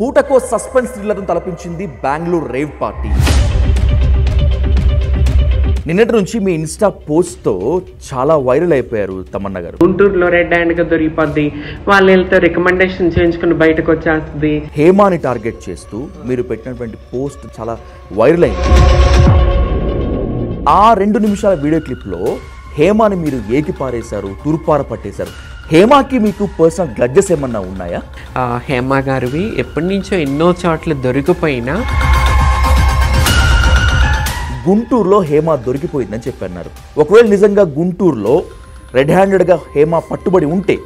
పూటకో suspense థ్రిల్లర్ను తలపించింది Bengaluru rave party. నిన్నటి నుంచి మీ ఇన్స్టా పోస్ట్తో చాలా వైరల్ అయిపోయారు తమన్నా గారు. గుంటూరులో రెడ్ హ్యాండ్గా దొరికిపోద్ది. వాళ్ళు వెళ్తే రికమెండేషన్ చేయించుకుని బయటకు వచ్చేస్తుంది. హేమాని టార్గెట్ చేస్తూ మీరు పెట్టినటువంటి పోస్ట్ చాలా వైరల్ అయింది. ఆ రెండు నిమిషాల వీడియో క్లిప్లో హేమాని మీరు ఏకి పారేశారు తూర్పార పట్టేశారు. హేమాకి మీకు పర్సనల్ గ్లడ్జెస్ ఏమన్నా ఉన్నాయా? హేమ గారివి ఎప్పటి నుంచో ఎన్నో చోట్ల దొరికిపోయినా గుంటూరులో హేమ దొరికిపోయిందని చెప్పన్నారు. ఒకవేళ నిజంగా గుంటూరులో రెడ్ హ్యాండెడ్గా హేమ పట్టుబడి ఉంటే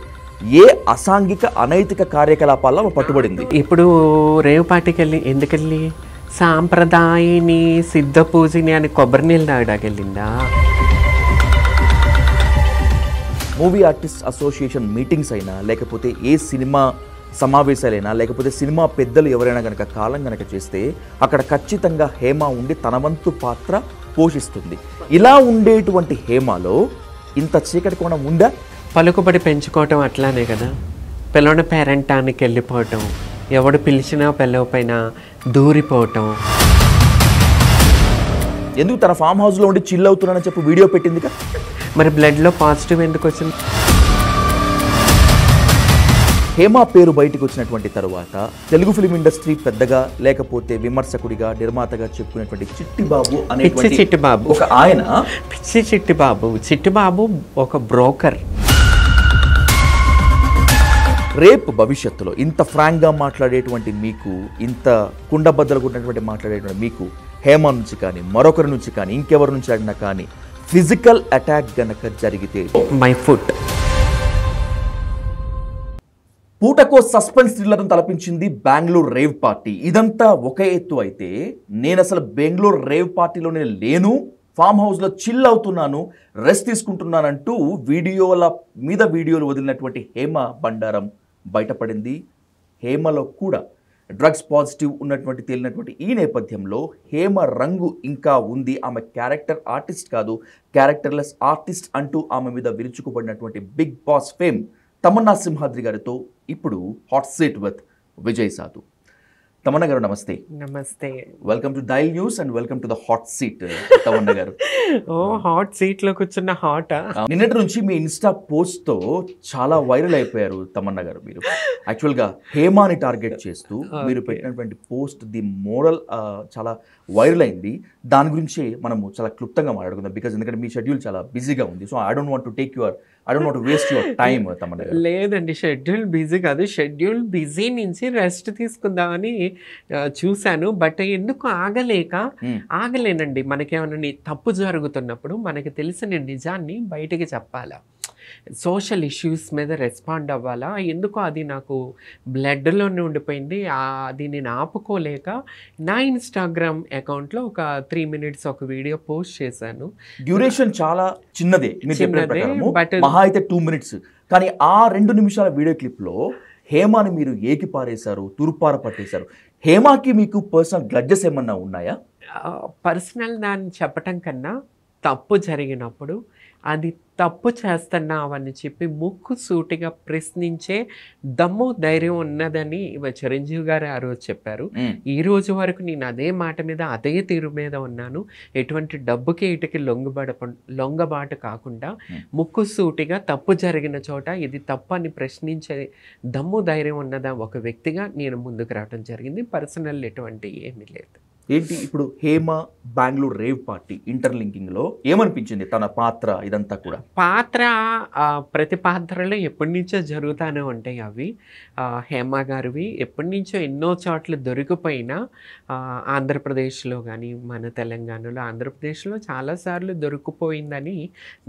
ఏ అసాంఘిక అనైతిక కార్యకలాపాల్లో పట్టుబడింది? ఇప్పుడు రేవు పార్టీకి వెళ్ళి ఎందుకెళ్ళి? సాంప్రదాయని సిద్ధ పూజని అని కొబ్బరి నీళ్ళు తాగడానికి వెళ్ళిందా మూవీ ఆర్టిస్ట్ అసోసియేషన్ మీటింగ్స్ అయినా లేకపోతే ఏ సినిమా సమావేశాలైనా లేకపోతే సినిమా పెద్దలు ఎవరైనా కనుక కాలం కనుక చేస్తే అక్కడ ఖచ్చితంగా హేమ ఉండి తన వంతు పాత్ర పోషిస్తుంది. ఇలా ఉండేటువంటి హేమలో ఇంత చీకటి కోణం ఉందా? పలుకుబడి పెంచుకోవటం అట్లానే కదా. పిల్లల పేరెంటానికి వెళ్ళిపోవటం ఎవడు పిలిచినా పిల్లవపైన దూరిపోవటం. ఎందుకు తన ఫామ్ హౌస్లో ఉండి చిల్ అవుతున్నానని చెప్పి వీడియో పెట్టిందిగా? మరి బ్లడ్లో పాజిటివ్ ఎందుకు వచ్చింది? హేమ పేరు బయటకు వచ్చినటువంటి తరువాత తెలుగు ఫిలిం ఇండస్ట్రీ పెద్దగా లేకపోతే విమర్శకుడిగా నిర్మాతగా చెప్పుకునేటువంటి చిట్టిబాబు పిచ్చి అనేటువంటి చిట్టిబాబు. ఒక ఆయన. పిచ్చి చిట్టిబాబు. చిట్టిబాబు ఒక బ్రోకర్ రేపు భవిష్యత్తులో ఇంత ఫ్రాంక్గా మాట్లాడేటువంటి మీకు ఇంత కుండబద్దలుగా ఉన్నటువంటి మాట్లాడేటువంటి మీకు హేమ నుంచి కానీ మరొకరి నుంచి కానీ ఇంకెవరి నుంచి అడినా కానీ ఫిజికల్ అటాక్ గనక జరిగితే మై ఫుడ్ పూటకో సస్పెన్స్ థ్రిల్లర్ను తలపించింది బెంగళూరు రేవ్ పార్టీ. ఇదంతా ఒక ఎత్తు అయితే నేను అసలు బెంగళూరు రేవ్ పార్టీలోనే లేను ఫామ్ హౌస్లో చిల్ అవుతున్నాను రెస్ట్ తీసుకుంటున్నానంటూ వీడియోల మీద వీడియోలు వదిలినటువంటి హేమ బండారం బయటపడింది. హేమలో కూడా డ్రగ్స్ పాజిటివ్ ఉన్నటువంటి తేలినటువంటి ఈ నేపథ్యంలో హేమ రంగు ఇంకా ఉంది. ఆమె క్యారెక్టర్ ఆర్టిస్ట్ కాదు క్యారెక్టర్లెస్ ఆర్టిస్ట్ అంటూ ఆమె మీద విరుచుకుపడినటువంటి big boss fame Tamanna Simhadri గారితో ఇప్పుడు హాట్ సీట్ విత్ విజయ్ సాధు తమన్నా గారు నమస్తే. నమస్తే. Welcome to dial news and welcome to the hot seat Tamanna garu. Oh hot సీట్లో కూర్చున్న హాటా నిన్నటి నుంచి మీ ఇన్స్టా పోస్ట్తో చాలా వైరల్ అయిపోయారు తమన్నా గారు మీరు. యాక్చువల్గా హేమాని టార్గెట్ చేస్తూ మీరు పెట్టినటువంటి పోస్ట్ ది మోరల్ చాలా వైరల్ అయింది. దాని గురించి మనము చాలా క్లుప్తంగా మాట్లాడుకుందాం బికాజ్ ఎందుకంటే మీ షెడ్యూల్ చాలా బిజీగా ఉంది. So I don't want to take your I don't waste your లేదండి షెడ్యూల్ బిజీ కాదు. షెడ్యూల్ బిజీ నుంచి రెస్ట్ తీసుకుందామని చూశాను. బట్ ఎందుకు ఆగలేక Hmm. ఆగలేనండి. మనకేమైనా ని- తప్పు జరుగుతున్నప్పుడు మనకి తెలిసిన నిజాన్ని బయటికి చెప్పాలా? సోషల్ ఇష్యూస్ మీద రెస్పాండ్ అవ్వాలా? ఎందుకో అది నాకు బ్లడ్లోనే ఉండిపోయింది? అది నేను ఆపుకోలేక నా ఇన్స్టాగ్రామ్ అకౌంట్లో ఒక త్రీ మినిట్స్ ఒక వీడియో పోస్ట్ చేశాను. డ్యూరేషన్ చాలా చిన్నదే చిన్నదే, but- మహా అయితే టూ మినిట్స్. కానీ ఆ రెండు నిమిషాల వీడియో క్లిప్లో హేమాని మీరు ఏకి పారేశారు తూర్పార పట్టేశారు. హేమాకి మీకు పర్సనల్ గ్లడ్జెస్ ఏమన్నా ఉన్నాయా? పర్సనల్ దాన్ని చెప్పటం కన్నా తప్పు జరిగినప్పుడు అది తప్పు చేస్తున్నావని చెప్పి ముక్కు సూటిగా ప్రశ్నించే దమ్ము ధైర్యం ఉన్నదని ఇవ చిరంజీవి గారు ఆ రోజు చెప్పారు. ఈ రోజు వరకు నేను అదే మాట మీద అదే తీరు మీద ఉన్నాను. ఎటువంటి డబ్బుకి ఇటుకి లొంగబడ లొంగబాటు కాకుండా. ముక్కు సూటిగా తప్పు జరిగిన చోట ఇది తప్పు అని ప్రశ్నించే దమ్ము ధైర్యం ఉన్నదా ఒక వ్యక్తిగా నేను ముందుకు రావడం జరిగింది. పర్సనల్ ఎటువంటి ఏమీ లేదు. ఏంటి? ఇప్పుడు హేమ బెంగళూరు రేవ్ పార్టీ ఇంటర్లింకింగ్లో ఏమనిపించింది తన పాత్ర ఇదంతా కూడా? పాత్ర ప్రతి పాత్రలో ఎప్పటి నుంచో జరుగుతూనే ఉంటాయి అవి. హేమ గారివి ఎప్పటి నుంచో ఎన్నో చోట్ల దొరికిపోయినా ఆంధ్రప్రదేశ్లో కానీ మన తెలంగాణలో ఆంధ్రప్రదేశ్లో చాలాసార్లు దొరికిపోయిందని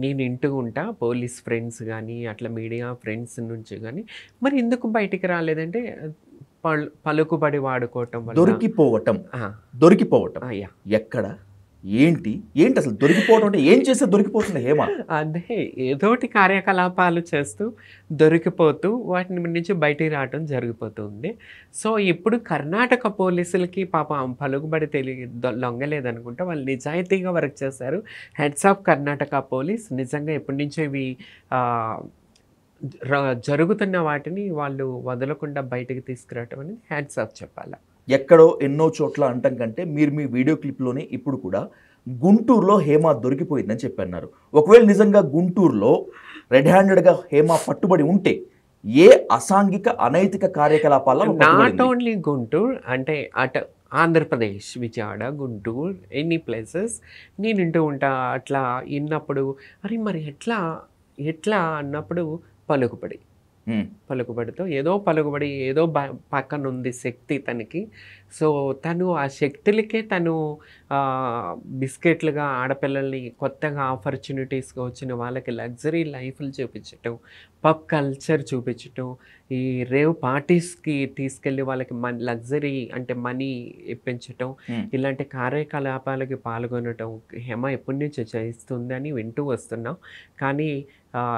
నేను వింటూ ఉంటా. పోలీస్ ఫ్రెండ్స్ కానీ అట్లా మీడియా ఫ్రెండ్స్ నుంచి కానీ మరి ఎందుకు బయటికి రాలేదంటే పలుకుబడి వాడుకోవటం దొరికిపోవటం. దొరికిపోవటం. ఎక్కడ? ఏంటి? ఏంటి అసలు దొరికిపోవటం అంటే ఏం చేస్తే దొరికిపోతుంది హేమ? అదే ఏదోటి కార్యకలాపాలు చేస్తూ దొరికిపోతూ వాటిని నుంచి బయటికి రావడం జరిగిపోతుంది. సో ఇప్పుడు కర్ణాటక పోలీసులకి పాపం పలుకుబడి తెలియ లొంగలేదనుకుంటా వాళ్ళు నిజాయితీగా వర్క్ చేశారు. హెడ్స్ ఆఫ్ కర్ణాటక పోలీస్ నిజంగా ఎప్పటి నుంచో ఇవి జరుగుతున్న వాటిని వాళ్ళు వదలకుండా బయటకు తీసుకురావటం అనేది హ్యాండ్స్ ఆఫ్ చెప్పాలి? ఎక్కడో ఎన్నో చోట్ల అంటాం కంటే మీరు మీ వీడియో క్లిప్లోనే ఇప్పుడు కూడా గుంటూరులో హేమ దొరికిపోయిందని చెప్పన్నారు ఒకవేళ నిజంగా గుంటూరులో రెడ్ హ్యాండెడ్గా హేమ పట్టుబడి ఉంటే ఏ అసాంఘిక అనైతిక కార్యకలాపాల్లో ఆమె నాట్? ఓన్లీ గుంటూరు అంటే అటు ఆంధ్రప్రదేశ్ విజయవాడ గుంటూరు ఎన్ని ప్లేసెస్ నేను వింటూ ఉంటా అట్లా విన్నప్పుడు అరే మరి ఎట్లా ఎట్లా? అన్నప్పుడు పలుకుబడి. పలుకుబడితో ఏదో పలుకుబడి ఏదో బ పక్కన ఉంది శక్తి తనకి. సో తను ఆ శక్తులకే తను బిస్కెట్లుగా ఆడపిల్లల్ని కొత్తగా ఆపర్చునిటీస్గా వచ్చిన వాళ్ళకి లగ్జరీ లైఫ్లు చూపించటం పబ్ కల్చర్ చూపించటం ఈ రేవ్ పార్టీస్కి తీసుకెళ్ళి వాళ్ళకి మన్ లగ్జరీ అంటే మనీ ఇప్పించటం. ఇలాంటి కార్యకలాపాలకి పాల్గొనటం హేమ ఎప్పటి నుంచో చేస్తుందని వింటూ వస్తున్నాం. కానీ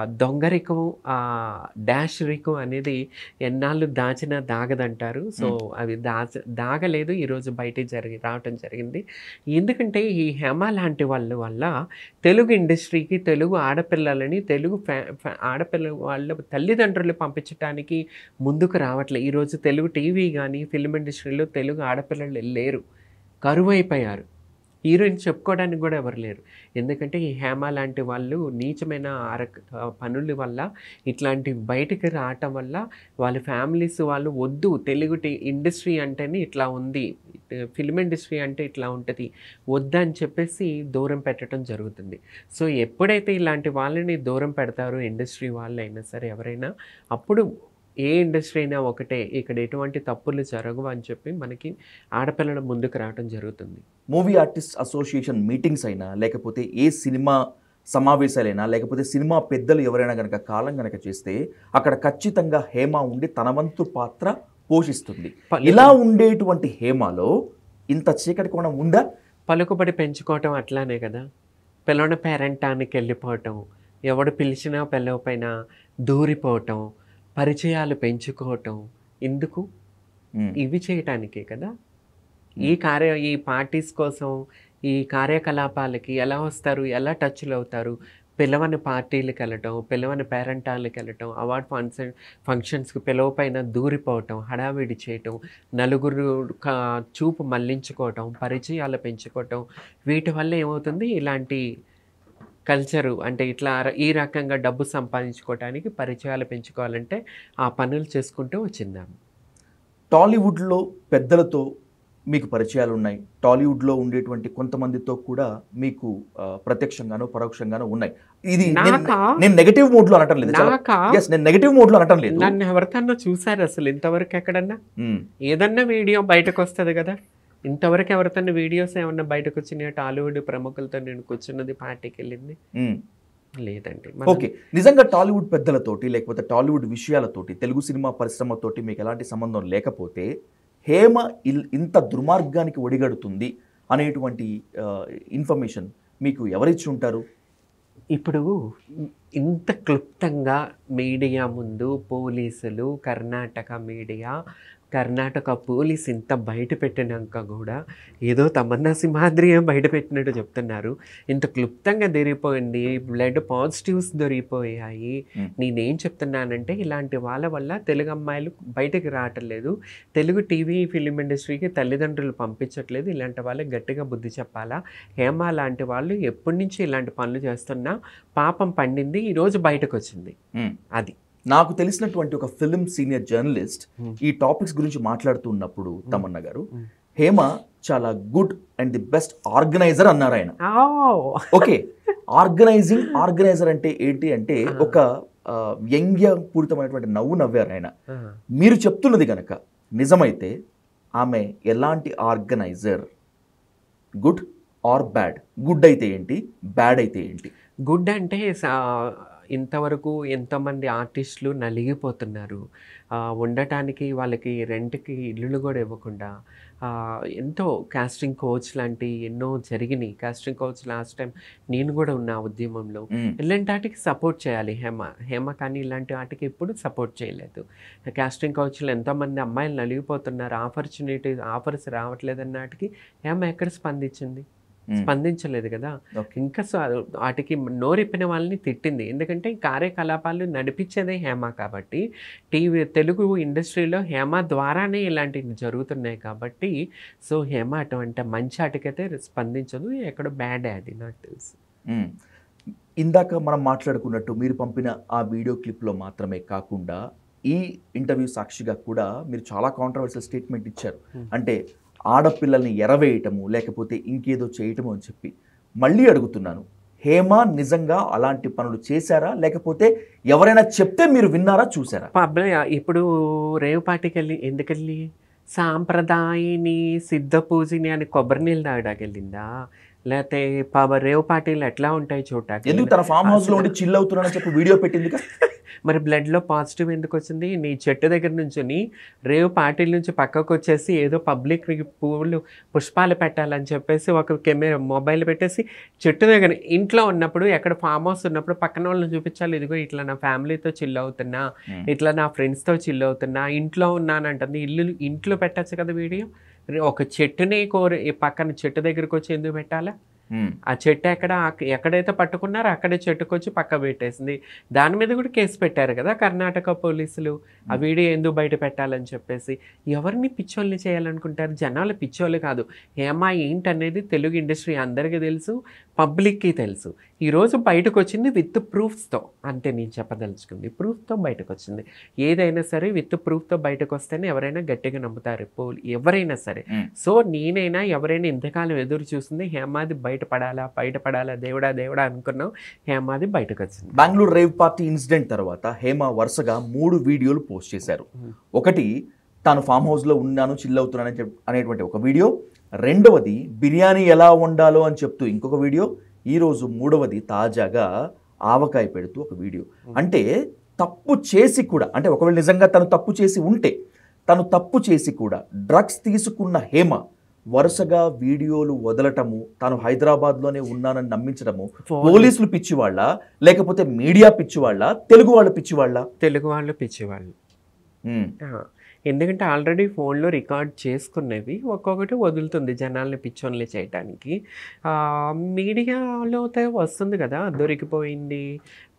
దొంగరికం ఆ, డాష్ రికం అనేది ఎన్నాళ్ళు దాచినా దాగదంటారు. సో అవి దాచ దాగలేదు. ఈరోజు బయటికి జరిగి రావటం జరిగింది. ఎందుకంటే ఈ హేమ లాంటి వాళ్ళ వల్ల తెలుగు ఇండస్ట్రీకి తెలుగు ఆడపిల్లలని తెలుగు ఫ్యా- ఆడపిల్ల వాళ్ళ తల్లిదండ్రులు పంపించడానికి ముందుకు రావట్లేదు ఈరోజు తెలుగు టీవీ కానీ ఫిల్మ్ ఇండస్ట్రీలో తెలుగు ఆడపిల్లలు లేరు. కరువు అయిపోయారు హీరోయిన్ చెప్పుకోవడానికి కూడా ఎవరు లేరు. ఎందుకంటే ఈ హేమ లాంటి వాళ్ళు నీచమైన అరక పనుల వల్ల ఇట్లాంటి బయటికి రావటం వల్ల వాళ్ళ ఫ్యామిలీస్ వాళ్ళు వద్దు. తెలుగు టీ ఇండస్ట్రీ అంటేనే ఇట్లా ఉంది. ఫిల్మ్ ఇండస్ట్రీ అంటే ఇట్లా ఉంటుంది. వద్దని చెప్పేసి దూరం పెట్టడం జరుగుతుంది. సో ఎప్పుడైతే ఇలాంటి వాళ్ళని దూరం పెడతారో ఇండస్ట్రీ వాళ్ళైనా సరే ఎవరైనా అప్పుడు ఏ ఇండస్ట్రీ అయినా ఒకటే ఇక్కడ ఎటువంటి తప్పులు జరగవు అని చెప్పి మనకి ఆడపిల్లల ముందుకు రావడం జరుగుతుంది. మూవీ ఆర్టిస్ట్ అసోసియేషన్ మీటింగ్స్ అయినా లేకపోతే ఏ సినిమా సమావేశాలైనా లేకపోతే సినిమా పెద్దలు ఎవరైనా కనుక కాలం కనుక చేస్తే అక్కడ ఖచ్చితంగా హేమ ఉండి తన వంతు పాత్ర పోషిస్తుంది. ఇలా ఉండేటువంటి హేమలో ఇంత చీకటి కోణం ఉందా? పలుకుబడి పెంచుకోవటం అట్లానే కదా. పిల్లల పేరెంటానికి వెళ్ళిపోవటం ఎవడు పిలిచినా పిల్లవపైన దూరిపోవటం పరిచయాలు పెంచుకోవటం ఎందుకు ఇవి చేయటానికే కదా? ఈ కార్య ఈ పార్టీస్ కోసం ఈ కార్యకలాపాలకి ఎలా వస్తారు? ఎలా టచ్లు అవుతారు? పిలవని పార్టీలకు వెళ్ళటం పిలవని పేరెంటాలకు వెళ్ళటం అవార్డ్ ఫంక్షన్ ఫంక్షన్స్కి పిలవపైన దూరిపోవటం హడావిడి చేయటం నలుగురు చూపు మళ్ళించుకోవటం పరిచయాలు పెంచుకోవటం వీటి వల్ల ఏమవుతుంది? ఇలాంటి కల్చరు అంటే ఇట్లా ఈ రకంగా డబ్బు సంపాదించుకోవటానికి పరిచయాలు పెంచుకోవాలంటే ఆ పనులు చేసుకుంటూ వచ్చిందాము టాలీవుడ్లో పెద్దలతో మీకు పరిచయాలు ఉన్నాయి టాలీవుడ్లో ఉండేటువంటి కొంతమందితో కూడా మీకు ప్రత్యక్షంగానో పరోక్షంగానో ఉన్నాయి. ఇది నేను- నెగటివ్ మోడ్లో అనటం లేదు. నేను నెగటివ్ మోడ్లో అనటం లేదు. నన్ను ఎవరికన్నా చూసారు అసలు ఇంతవరకు ఎక్కడన్నా? ఏదన్నా వీడియో బయటకు వస్తుంది కదా? ఇంతవరకు ఎవరితోన్నా వీడియోస్ ఏమన్నా బయటకు వచ్చినాయి టాలీవుడ్ ప్రముఖులతో నేను కూర్చున్నది పార్టీకి వెళ్ళింది. లేదండి. ఓకే. నిజంగా టాలీవుడ్ పెద్దలతోటి లేకపోతే టాలీవుడ్ విషయాలతోటి తెలుగు సినిమా పరిశ్రమతోటి మీకు ఎలాంటి సంబంధం లేకపోతే హేమ ఇంత దుర్మార్గానికి ఒడిగడుతుంది అనేటువంటి ఇన్ఫర్మేషన్ మీకు ఎవరిచ్చి ఉంటారు? ఇప్పుడు ఇంత క్లుప్తంగా మీడియా ముందు పోలీసులు కర్ణాటక మీడియా కర్ణాటక పోలీస్ ఇంత బయట పెట్టినాక కూడా ఏదో తమన్నా సింహాద్రి ఏం బయట పెట్టినట్టు చెప్తున్నారు. ఇంత క్లుప్తంగా దొరికిపోయింది బ్లడ్ పాజిటివ్స్ దొరికిపోయాయి. నేనేం చెప్తున్నానంటే ఇలాంటి వాళ్ళ వల్ల తెలుగు అమ్మాయిలు బయటకు రావట్లేదు. తెలుగు టీవీ ఫిలిం ఇండస్ట్రీకి తల్లిదండ్రులు పంపించట్లేదు. ఇలాంటి వాళ్ళకి గట్టిగా బుద్ధి చెప్పాలా? హేమ లాంటి వాళ్ళు ఎప్పటి నుంచి ఇలాంటి పనులు చేస్తున్నా పాపం పండింది ఈరోజు బయటకు వచ్చింది. అది. నాకు తెలిసినటువంటి ఒక ఫిలిం సీనియర్ జర్నలిస్ట్ Hmm. ఈ టాపిక్స్ గురించి మాట్లాడుతున్నప్పుడు తమన్న గారు Hmm. హేమ చాలా good and the best organiser అన్నారు ఆయన! ఓకే ఆర్గనైజింగ్ ఆర్గనైజర్ అంటే ఏంటి అంటే Ah. ఒక ఆ, వ్యంగ్య పూరితమైనటువంటి నవ్వు నవ్వారు ఆయన మీరు చెప్తున్నది గనక నిజమైతే ఆమె ఎలాంటి organiser good or bad good అయితే ఏంటి బ్యాడ్ అయితే ఏంటి గుడ్ అంటే ఇంతవరకు ఎంతోమంది ఆర్టిస్టులు నలిగిపోతున్నారు. ఉండటానికి వాళ్ళకి రెంట్కి ఇల్లులు కూడా ఇవ్వకుండా ఎంతో కాస్టింగ్ కోచ్ లాంటి ఎన్నో జరిగినాయి. కాస్టింగ్ కోచ్ లాస్ట్ టైం నేను కూడా ఉన్నా ఉద్యమంలో. ఇలాంటి వాటికి సపోర్ట్ చేయాలి. హేమ హేమ కానీ ఇలాంటి వాటికి ఎప్పుడు సపోర్ట్ చేయలేదు. కాస్టింగ్ కౌచ్లు ఎంతోమంది అమ్మాయిలు నలిగిపోతున్నారు. ఆపర్చునిటీ ఆఫర్స్ రావట్లేదు అన్న వాటికి హేమ ఎక్కడ స్పందించింది. స్పందించలేదు కదా. ఇంకా సో వాటికి నోరిప్పిన వాళ్ళని తిట్టింది ఎందుకంటే కార్యకలాపాలు నడిపించేదే హేమ కాబట్టి టీవీ తెలుగు ఇండస్ట్రీలో హేమ ద్వారానే ఇలాంటివి జరుగుతున్నాయి కాబట్టి సో హేమ అటువంటి మంచి ఆటకైతే స్పందించదు ఎక్కడ బ్యాడ్ అది నాకు తెలుసు. ఇందాక మనం మాట్లాడుకున్నట్టు మీరు పంపిన ఆ వీడియో క్లిప్లో మాత్రమే కాకుండా ఈ ఇంటర్వ్యూ సాక్షిగా కూడా మీరు చాలా కాంట్రవర్షియల్ స్టేట్మెంట్ ఇచ్చారు. అంటే ఆడపిల్లల్ని ఎరవేయటము లేకపోతే ఇంకేదో చేయటము అని చెప్పి మళ్ళీ అడుగుతున్నాను. హేమ నిజంగా అలాంటి పనులు చేశారా? లేకపోతే ఎవరైనా చెప్తే మీరు విన్నారా చూసారా అబ్బాయి ఇప్పుడు రేవుపాటికెళ్ళి వెళ్ళి ఎందుకెళ్ళి? సాంప్రదాయని సిద్ధ పూజని అని కొబ్బరి నీళ్ళు తాగడాకెళ్ళిందా? లేకపోతే పబ రేవు పార్టీలు ఎట్లా ఉంటాయి చూడటానికి ఎందుకు తన ఫామ్ హౌస్లో ఉండి చిల్ అవుతున్నానని చెప్పి వీడియో పెట్టింది మరి బ్లడ్లో పాజిటివ్ ఎందుకు వచ్చింది? నీ చెట్టు దగ్గర నుంచుని రేవు పార్టీల నుంచి పక్కకు వచ్చేసి ఏదో పబ్లిక్ పువ్వులు పుష్పాలు పెట్టాలని చెప్పేసి ఒక కెమెరా మొబైల్ పెట్టేసి చెట్టు దగ్గర ఇంట్లో ఉన్నప్పుడు ఎక్కడ ఫామ్ హౌస్ ఉన్నప్పుడు పక్కన వాళ్ళని చూపించాలి. ఇదిగో ఇట్లా నా ఫ్యామిలీతో చిల్ అవుతున్నా ఇట్లా నా ఫ్రెండ్స్తో చిల్ అవుతున్నా ఇంట్లో ఉన్నానంటుంది. ఇల్లు ఇంట్లో పెట్టచ్చు కదా వీడియో? ఒక చెట్టుని కోరి ఈ పక్కన చెట్టు దగ్గరికి వచ్చి ఎందుకు పెట్టాలా? ఆ చెట్టు ఎక్కడ ఎక్కడైతే పట్టుకున్నారో అక్కడే చెట్టుకొచ్చి పక్క పెట్టేసింది. దాని మీద కూడా కేసు పెట్టారు కదా కర్ణాటక పోలీసులు. ఆ వీడియో ఎందుకు బయట పెట్టాలని చెప్పేసి. ఎవరిని పిచ్చోళ్ళని చేయాలనుకుంటారు? జనాలు పిచ్చోళ్ళు కాదు. హేమ ఏంటనేది తెలుగు ఇండస్ట్రీ అందరికీ తెలుసు. పబ్లిక్కి తెలుసు. ఈరోజు బయటకు వచ్చింది విత్ ప్రూఫ్స్తో. అంతే నేను చెప్పదలుచుకుంది ప్రూఫ్తో బయటకు వచ్చింది ఏదైనా సరే విత్ ప్రూఫ్తో బయటకు వస్తేనే ఎవరైనా గట్టిగా నమ్ముతారు. పోల్ ఎవరైనా సరే. సో నేనైనా ఎవరైనా ఇంతకాలం ఎదురు చూసింది హేమాది బయటపడాలా బయటపడాలా దేవుడా దేవుడా అనుకున్నాం. హేమాది బయటకు వచ్చింది బెంగళూరు రేవ్ పార్టీ ఇన్సిడెంట్ తర్వాత హేమ వరుసగా మూడు వీడియోలు పోస్ట్ చేశారు. ఒకటి తాను ఫామ్ హౌస్లో ఉన్నాను చిల్ అవుతున్నానని చెప్ అనేటువంటి ఒక వీడియో. రెండవది బిర్యానీ ఎలా వండాలో అని చెప్తూ ఇంకొక వీడియో. ఈరోజు మూడవది తాజాగా ఆవకాయ పెడుతూ ఒక వీడియో. అంటే తప్పు చేసి కూడా అంటే ఒకవేళ నిజంగా తను తప్పు చేసి ఉంటే తను తప్పు చేసి కూడా డ్రగ్స్ తీసుకున్న హేమ వరుసగా వీడియోలు వదలటము తాను హైదరాబాద్లోనే ఉన్నానని నమ్మించడము పోలీసులు పిచ్చివాళ్ళ లేకపోతే మీడియా పిచ్చివాళ్ళ తెలుగు వాళ్ళ పిచ్చివాళ్ళ? తెలుగు వాళ్ళు పిచ్చివాళ్ళు. ఎందుకంటే ఆల్రెడీ ఫోన్లో రికార్డ్ చేసుకునేవి ఒక్కొక్కటి వదులుతుంది జనాల్ని పిచ్చోన్లు చేయడానికి మీడియాలో అయితే వస్తుంది కదా దొరికిపోయింది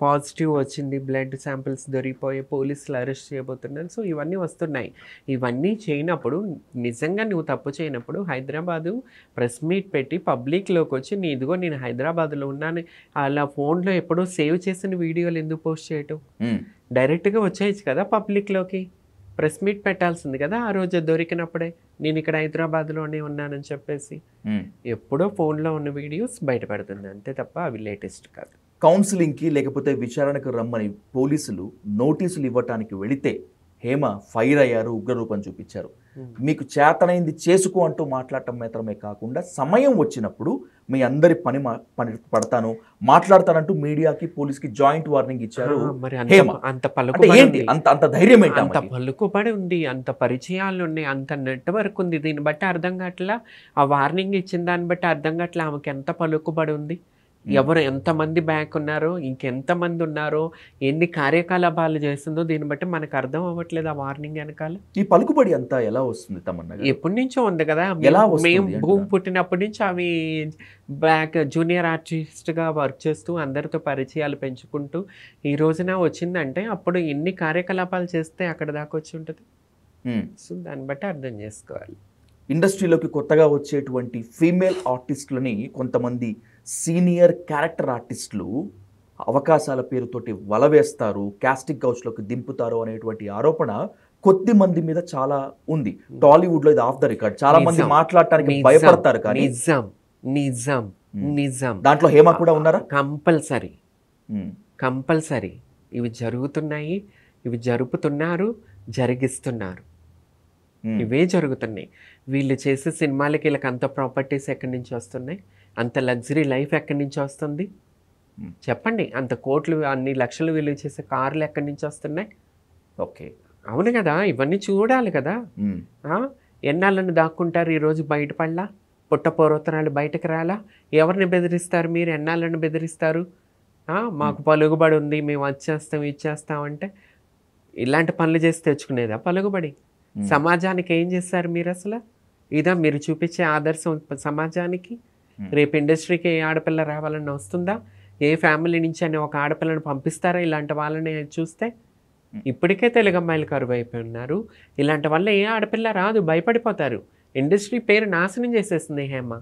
పాజిటివ్ వచ్చింది బ్లడ్ శాంపిల్స్ దొరికిపోయి పోలీసులు అరెస్ట్ చేయబోతున్నారు. సో ఇవన్నీ వస్తున్నాయి. ఇవన్నీ చేయనప్పుడు నిజంగా నువ్వు తప్పు చేయనప్పుడు హైదరాబాదు ప్రెస్ మీట్ పెట్టి పబ్లిక్లోకి వచ్చి నీ ఇదిగో నేను హైదరాబాద్లో ఉన్నాను. అలా ఫోన్లో ఎప్పుడో సేవ్ చేసిన వీడియోలు ఎందుకు పోస్ట్ చేయటం? డైరెక్ట్గా వచ్చేయచ్చు కదా పబ్లిక్లోకి. ప్రెస్ మీట్ పెట్టాల్సింది కదా ఆ రోజు దొరికినప్పుడే. నేను ఇక్కడ హైదరాబాద్లోనే ఉన్నానని చెప్పేసి. ఎప్పుడో ఫోన్లో ఉన్న వీడియోస్ బయటపడుతుంది అంతే తప్ప అవి లేటెస్ట్ కాదు. కౌన్సిలింగ్కి లేకపోతే విచారణకు రమ్మని పోలీసులు నోటీసులు ఇవ్వటానికి వెళితే హేమ ఫైర్ అయ్యారు ఉగ్రరూపం చూపించారు. మీకు చేతనైంది చేసుకో అంటూ మాట్లాడటం మాత్రమే కాకుండా సమయం వచ్చినప్పుడు మీ అందరి పని పని పడతాను మాట్లాడతానంటూ మీడియాకి పోలీస్కి జాయింట్ వార్నింగ్ ఇచ్చారు. అంత అంత ఏంటి. అంత అంత ధైర్యం ఏంటి అంత? పలుకుబడి ఉంది. అంత పరిచయాలు ఉన్నాయి. అంత నెట్వర్క్ ఉంది. దీన్ని బట్టి అర్థం కావట్లా? ఆ వార్నింగ్ ఇచ్చిన దాన్ని బట్టి అర్థం కావట్లా? ఆమెకి ఎంత పలుకుబడి ఉంది? ఎవరు ఎంతమంది బ్యాక్ ఉన్నారో ఇంకెంతమంది ఉన్నారో ఎన్ని కార్యకలాపాలు చేస్తుందో దీన్ని బట్టి మనకు అర్థం అవ్వట్లేదు ఆ వార్నింగ్ వెనకాల ఈ పలుకుబడి అంతా ఎలా వస్తుంది తమన్నా? ఎప్పటి నుంచో ఉంది కదా ఎలా మేము-? భూమి పుట్టినప్పటి నుంచి అవి బ్యాక్ జూనియర్ ఆర్టిస్ట్గా వర్క్ చేస్తూ అందరితో పరిచయాలు పెంచుకుంటూ ఈ రోజున వచ్చిందంటే అప్పుడు ఎన్ని కార్యకలాపాలు చేస్తే అక్కడ దాకా వచ్చి ఉంటుంది ఉమ్. సో దాన్ని బట్టి అర్థం చేసుకోవాలి ఇండస్ట్రీలోకి కొత్తగా వచ్చేటువంటి ఫీమేల్ ఆర్టిస్టులని కొంతమంది సీనియర్ క్యారెక్టర్ ఆర్టిస్టులు అవకాశాల పేరుతోటి వల వేస్తారు కాస్టింగ్ కౌచ్లోకి దింపుతారు అనేటువంటి ఆరోపణ కొద్ది మంది మీద చాలా ఉంది. టాలీవుడ్లో ఇది ఆఫ్ ద రికార్డ్. చాలా మంది. మాట్లాడటానికి. భయపడతారు కానీ నిజం. నిజం. నిజం. దాంట్లో హేమ కూడా ఉన్నారా? కంపల్సరీ. కంపల్సరీ. ఇవి జరుగుతున్నాయి ఇవి జరుపుతున్నారు జరిగిస్తున్నారు. ఇవే జరుగుతున్నాయి. వీళ్ళు చేసే సినిమాలకి వీళ్ళకి అంత ప్రాపర్టీస్ ఎక్కడి నుంచి వస్తున్నాయి? అంత లగ్జరీ లైఫ్ ఎక్కడి నుంచి వస్తుంది. చెప్పండి. అంత కోట్లు అన్ని లక్షలు విలువ చేసే కార్లు ఎక్కడి నుంచి వస్తున్నాయి? ఓకే. అవును కదా. ఇవన్నీ చూడాలి కదా? ఎన్నాళ్ళని దాక్కుంటారు ఈరోజు బయటపడలా పుట్ట పూర్వతరాలు బయటకు రాలా? ఎవరిని బెదిరిస్తారు మీరు? ఎన్నాళ్ళని బెదిరిస్తారు? మాకు పలుకుబడి ఉంది. మేము వచ్చేస్తాం ఇచ్చేస్తాం అంటే ఇలాంటి పనులు చేసి తెచ్చుకునేదా పలుకుబడి ఉమ్. సమాజానికి ఏం చేస్తారు మీరు అసలు? ఇదా మీరు చూపించే ఆదర్శం సమాజానికి. రేపు ఇండస్ట్రీకి ఏ ఆడపిల్ల రావాలని వస్తుందా? ఏ ఫ్యామిలీ నుంచి అని ఒక ఆడపిల్లని పంపిస్తారా ఇలాంటి వాళ్ళని చూస్తే. ఇప్పటికే తెలుగు అమ్మాయిలు కరువు అయిపోయి ఉన్నారు. ఇలాంటి వల్ల ఏ ఆడపిల్ల రాదు భయపడిపోతారు. ఇండస్ట్రీ పేరు నాశనం చేసేస్తుంది హేమ.